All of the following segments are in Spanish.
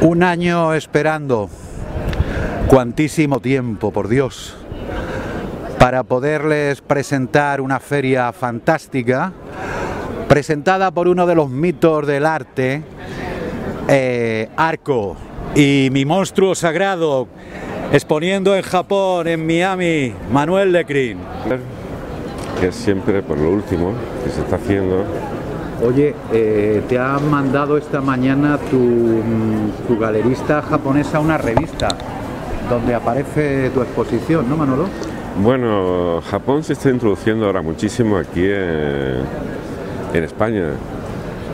Un año esperando, cuantísimo tiempo, por Dios, para poderles presentar una feria fantástica, presentada por uno de los mitos del arte, eh, Arco, y mi monstruo sagrado, exponiendo en Japón, en Miami, Manuel Lecrin. Que siempre por lo último que se está haciendo Oye, eh, te ha mandado esta mañana tu, mm, galerista japonesa una revista donde aparece tu exposición, ¿no, Manolo? Bueno, Japón se está introduciendo ahora muchísimo aquí en, España.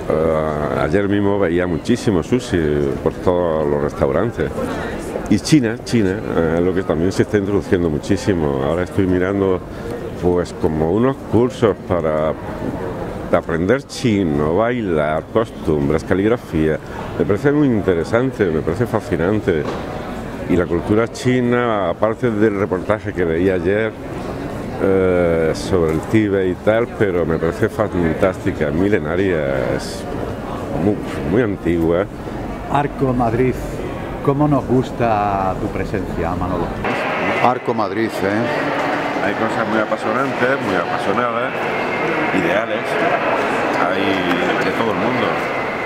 Uh, ayer mismo veía muchísimo sushi por todos los restaurantes. Y China, China, lo que también se está introduciendo muchísimo. Ahora estoy mirando pues como unos cursos para aprender chino, bailar, costumbres, caligrafía. Me parece muy interesante, me parece fascinante. Y la cultura china, aparte del reportaje que veí ayer eh, sobre el Tíbet y tal, pero me parece fantástica, milenaria, es muy, muy antigua. Arco Madrid, ¿cómo nos gusta tu presencia, Manolo? Arco Madrid, ¿eh? Hay cosas muy apasionantes, muy apasionadas ideales, hay de todo el mundo.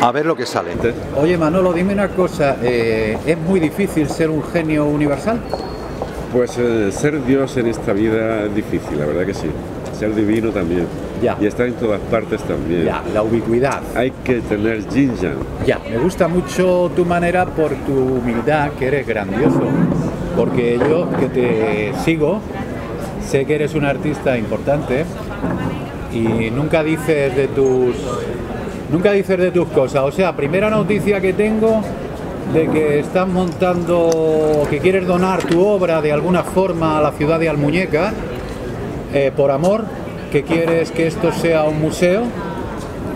A ver lo que sale. Oye Manolo, dime una cosa, eh, ¿es muy difícil ser un genio universal? Pues eh, ser Dios en esta vida es difícil, la verdad que sí. Ser divino también. Ya. Y estar en todas partes también. Ya, la ubicuidad. Hay que tener yin Ya, me gusta mucho tu manera por tu humildad, que eres grandioso. Porque yo que te sigo, sé que eres un artista importante y nunca dices de tus nunca dices de tus cosas. O sea, primera noticia que tengo de que estás montando, que quieres donar tu obra de alguna forma a la ciudad de Almuñeca eh, por amor, que quieres que esto sea un museo,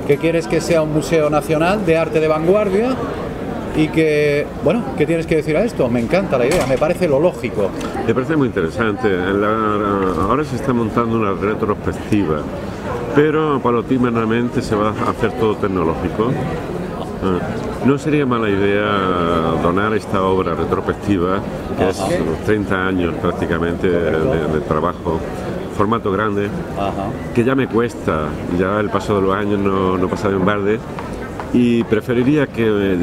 que quieres que sea un museo nacional de arte de vanguardia y que, bueno, ¿qué tienes que decir a esto? Me encanta la idea, me parece lo lógico. Me parece muy interesante. ahora se está montando una retrospectiva pero paulatinamente se va a hacer todo tecnológico. Ah, no sería mala idea donar esta obra retrospectiva, que es 30 años prácticamente de, trabajo, formato grande, que ya me cuesta, ya el paso de los años no, no pasaba en balde, y preferiría que eh,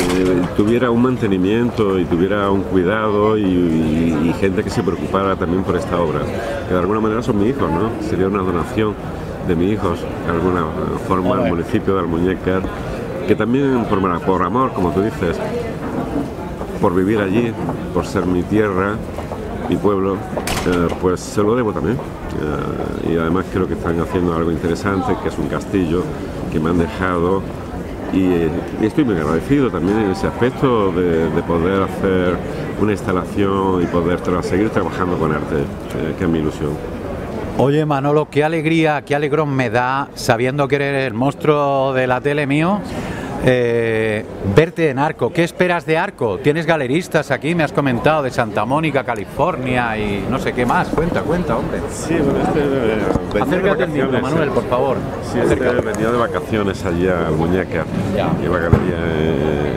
tuviera un mantenimiento y tuviera un cuidado y, y, gente que se preocupara también por esta obra, que de alguna manera son mis hijos, ¿no? Sería una donación de mis hijos, de alguna forma, el municipio de Almuñécar, que también por, por amor, como tú dices, por vivir allí, por ser mi tierra, mi pueblo, eh, pues se lo debo también. Eh, y además creo que están haciendo algo interesante, que es un castillo que me han dejado. Y, estoy muy agradecido también en ese aspecto de, poder hacer una instalación y poder seguir trabajando con arte, eh, que es mi ilusión. Oye Manolo, qué alegría, qué alegrón me da, sabiendo que eres el monstruo de la tele mío, eh, verte en Arco. ¿Qué esperas de Arco? Tienes galeristas aquí, me has comentado, de Santa Mónica, California y no sé qué más. Cuenta, cuenta, hombre. Sí, bueno, este, eh, Acércate al micro, Manuel, por favor. Sí, este venía de vacaciones allí a Muñeca, en la galería eh,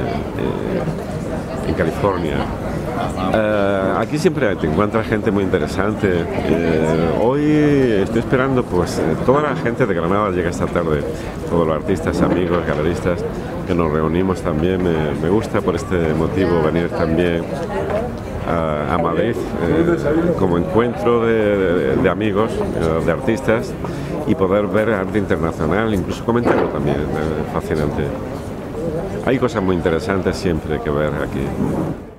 en California. Uh, aquí siempre te encuentras gente muy interesante. Uh, hoy estoy esperando, pues, eh, toda la gente de Granada llega esta tarde, todos los artistas, amigos, galeristas, que nos reunimos también. Me, gusta por este motivo venir también a, Madrid eh, como encuentro de, de, de amigos, de artistas y poder ver arte internacional, incluso comentarlo también, fascinante. Hay cosas muy interesantes siempre que ver aquí.